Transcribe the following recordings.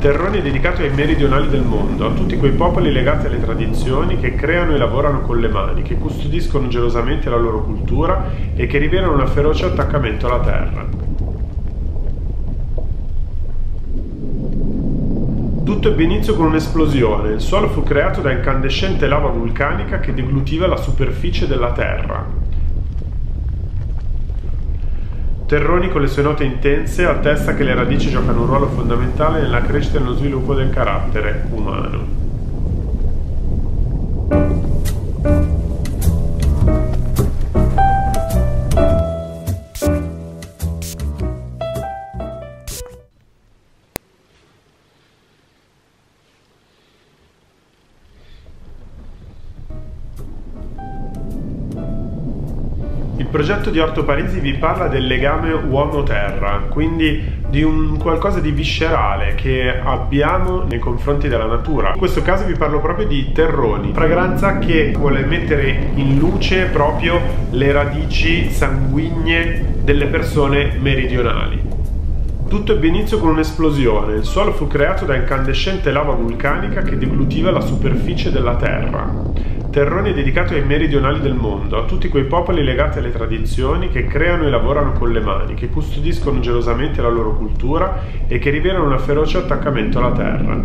Terroni è dedicato ai meridionali del mondo, a tutti quei popoli legati alle tradizioni che creano e lavorano con le mani, che custodiscono gelosamente la loro cultura e che rivelano un feroce attaccamento alla terra. Tutto ebbe inizio con un'esplosione. Il suolo fu creato da incandescente lava vulcanica che deglutiva la superficie della Terra. Terroni con le sue note intense attesta che le radici giocano un ruolo fondamentale nella crescita e nello sviluppo del carattere umano. Il progetto di Orto Parisi vi parla del legame uomo-terra, quindi di un qualcosa di viscerale che abbiamo nei confronti della natura. In questo caso vi parlo proprio di terroni, fragranza che vuole mettere in luce proprio le radici sanguigne delle persone meridionali. Tutto ebbe inizio con un'esplosione. Il suolo fu creato da incandescente lava vulcanica che deglutiva la superficie della Terra. Terroni è dedicato ai meridionali del mondo, a tutti quei popoli legati alle tradizioni che creano e lavorano con le mani, che custodiscono gelosamente la loro cultura e che rivelano un feroce attaccamento alla terra.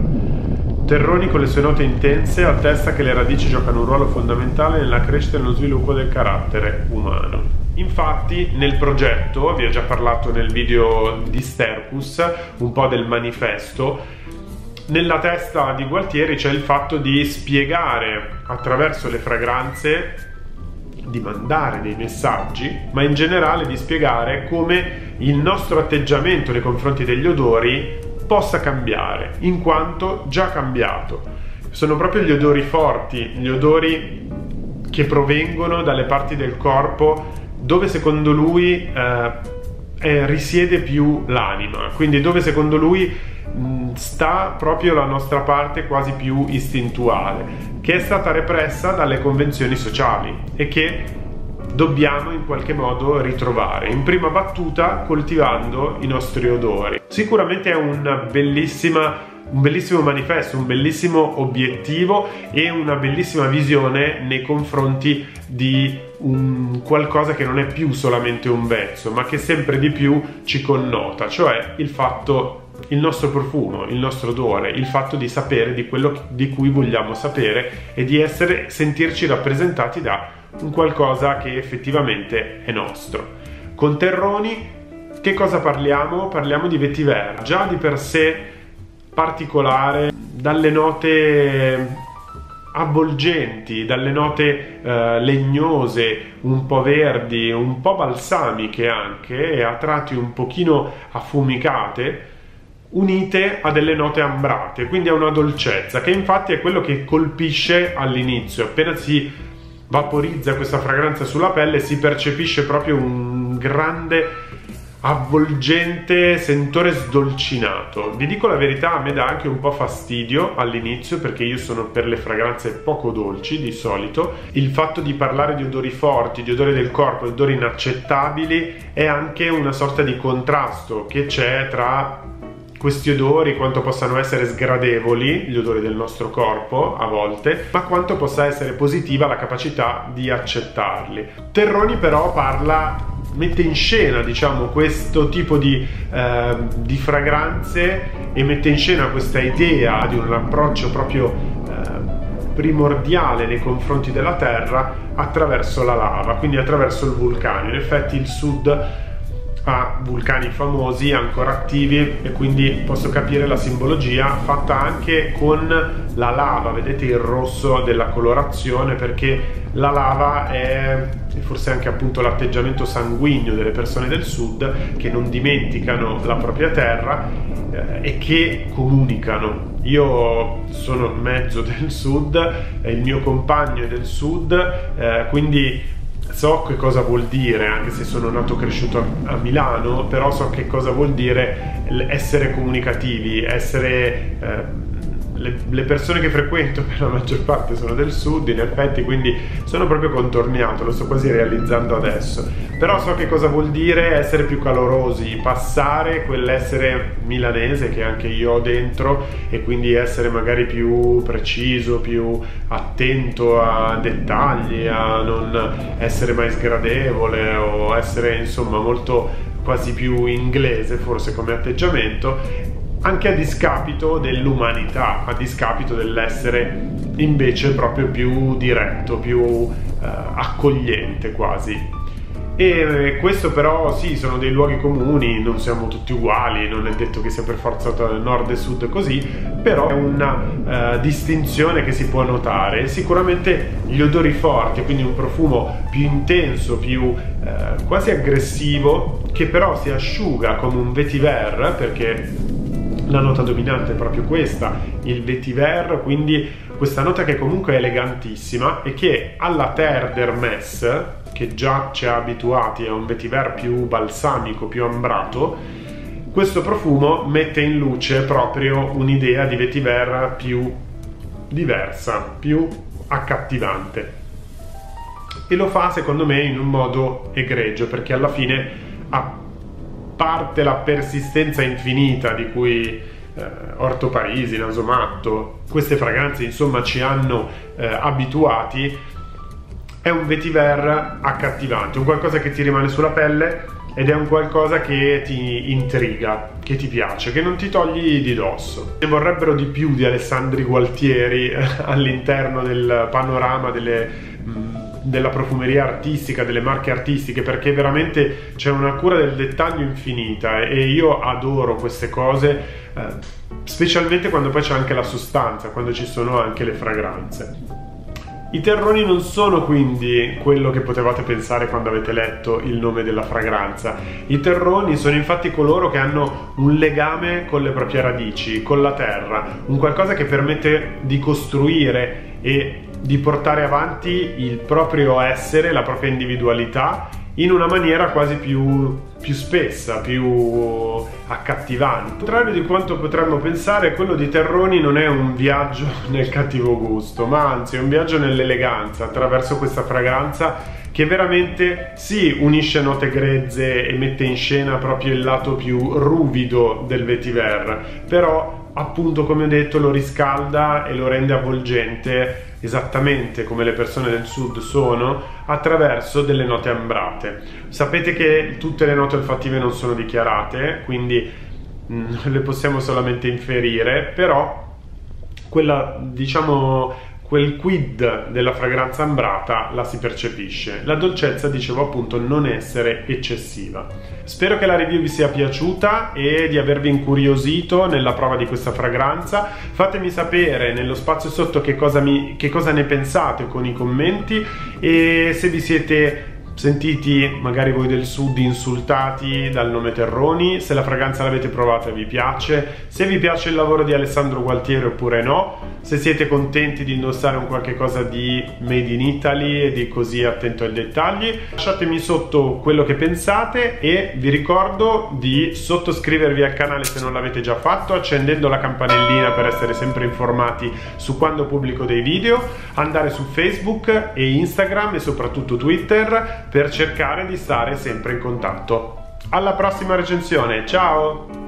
Terroni con le sue note intense attesta che le radici giocano un ruolo fondamentale nella crescita e nello sviluppo del carattere umano. Infatti nel progetto, vi ho già parlato nel video di Stercus, un po' del manifesto, nella testa di Gualtieri c'è il fatto di spiegare attraverso le fragranze di mandare dei messaggi, ma in generale di spiegare come il nostro atteggiamento nei confronti degli odori possa cambiare, in quanto già cambiato. Sono proprio gli odori forti, gli odori che provengono dalle parti del corpo dove secondo lui eh, eh, risiede più l'anima, quindi dove secondo lui Mm, sta proprio la nostra parte quasi più istintuale, che è stata repressa dalle convenzioni sociali e che dobbiamo in qualche modo ritrovare, in prima battuta coltivando i nostri odori. Sicuramente è una bellissima un bellissimo manifesto, un bellissimo obiettivo e una bellissima visione nei confronti di un qualcosa che non è più solamente un vezzo, ma che sempre di più ci connota, cioè il fatto il nostro profumo, il nostro odore, il fatto di sapere di quello di cui vogliamo sapere e di essere, sentirci rappresentati da un qualcosa che effettivamente è nostro. Con Terroni che cosa parliamo? Parliamo di vetiver, già di per sé particolare, dalle note avvolgenti, dalle note eh, legnose, un po' verdi, un po' balsamiche anche e a tratti un pochino affumicate, unite a delle note ambrate, quindi a una dolcezza, che infatti è quello che colpisce all'inizio. Appena si vaporizza questa fragranza sulla pelle si percepisce proprio un grande avvolgente sentore sdolcinato. Vi dico la verità, a me dà anche un po' fastidio all'inizio perché io sono per le fragranze poco dolci di solito. Il fatto di parlare di odori forti, di odori del corpo, di odori inaccettabili è anche una sorta di contrasto che c'è tra questi odori, quanto possano essere sgradevoli, gli odori del nostro corpo a volte, ma quanto possa essere positiva la capacità di accettarli. Terroni però parla mette in scena diciamo questo tipo di, eh, di, fragranze e mette in scena questa idea di un approccio proprio eh, primordiale nei confronti della terra attraverso la lava quindi attraverso il vulcano in effetti il sud a vulcani famosi ancora attivi e quindi posso capire la simbologia fatta anche con la lava vedete il rosso della colorazione perché la lava è forse anche appunto l'atteggiamento sanguigno delle persone del sud che non dimenticano la propria terra eh, e che comunicano. Io sono mezzo del sud il mio compagno è del sud eh, quindi so che cosa vuol dire, anche se sono nato e cresciuto a Milano, però so che cosa vuol dire essere comunicativi, essere... Eh, le, le, persone che frequento per la maggior parte sono del sud in effetti quindi sono proprio contorniato lo sto quasi realizzando adesso. Però so che cosa vuol dire essere più calorosi, passare quell'essere milanese che anche io ho dentro e quindi essere magari più preciso, più attento a dettagli, a non essere mai sgradevole o essere insomma molto quasi più inglese forse come atteggiamento anche a discapito dell'umanità, a discapito dell'essere invece proprio più diretto, più eh, accogliente quasi. E questo però sì, sono dei luoghi comuni, non siamo tutti uguali, non è detto che sia per forza nord e sud così, però è una uh, distinzione che si può notare. Sicuramente gli odori forti, quindi un profumo più intenso, più uh, quasi aggressivo, che però si asciuga come un vetiver, perché la nota dominante è proprio questa, il vetiver, quindi questa nota che comunque è elegantissima e che alla Terre d'Hermès, che già ci ha abituati a un vetiver più balsamico, più ambrato, questo profumo mette in luce proprio un'idea di vetiver più diversa, più accattivante. E lo fa secondo me in un modo egregio perché alla fine parte la persistenza infinita di cui eh, Orto Parisi, Nasomatto, queste fragranze insomma ci hanno eh, abituati, è un vetiver accattivante, un qualcosa che ti rimane sulla pelle ed è un qualcosa che ti intriga, che ti piace, che non ti togli di dosso. Ne vorrebbero di più di Alessandri Gualtieri eh, all'interno del panorama delle, mm, della profumeria artistica, delle marche artistiche, perché veramente c'è una cura del dettaglio infinita e io adoro queste cose, eh, specialmente quando poi c'è anche la sostanza, quando ci sono anche le fragranze. I terroni non sono quindi quello che potevate pensare quando avete letto il nome della fragranza. I terroni sono infatti coloro che hanno un legame con le proprie radici, con la terra, un qualcosa che permette di costruire e di portare avanti il proprio essere, la propria individualità in una maniera quasi più, più spessa, più accattivante. Al contrario di quanto potremmo pensare, quello di Terroni non è un viaggio nel cattivo gusto, ma anzi è un viaggio nell'eleganza attraverso questa fragranza che veramente sì unisce note grezze e mette in scena proprio il lato più ruvido del vetiver, però appunto come ho detto lo riscalda e lo rende avvolgente esattamente come le persone del sud sono attraverso delle note ambrate. Sapete che tutte le note olfattive non sono dichiarate, quindi mh, mm, le possiamo solamente inferire, però quella diciamo quel quid della fragranza ambrata la si percepisce. La dolcezza, dicevo appunto, non essere eccessiva. Spero che la review vi sia piaciuta e di avervi incuriosito nella prova di questa fragranza. Fatemi sapere nello spazio sotto che cosa, mi, che cosa ne pensate con i commenti e se vi siete sentiti magari voi del sud insultati dal nome Terroni, se la fragranza l'avete provata e vi piace, se vi piace il lavoro di Alessandro Gualtieri oppure no, se siete contenti di indossare un qualche cosa di made in Italy e di così attento ai dettagli, lasciatemi sotto quello che pensate e vi ricordo di sottoscrivervi al canale se non l'avete già fatto, accendendo la campanellina per essere sempre informati su quando pubblico dei video, andare su Facebook e Instagram e soprattutto Twitter per cercare di stare sempre in contatto. Alla prossima recensione, ciao!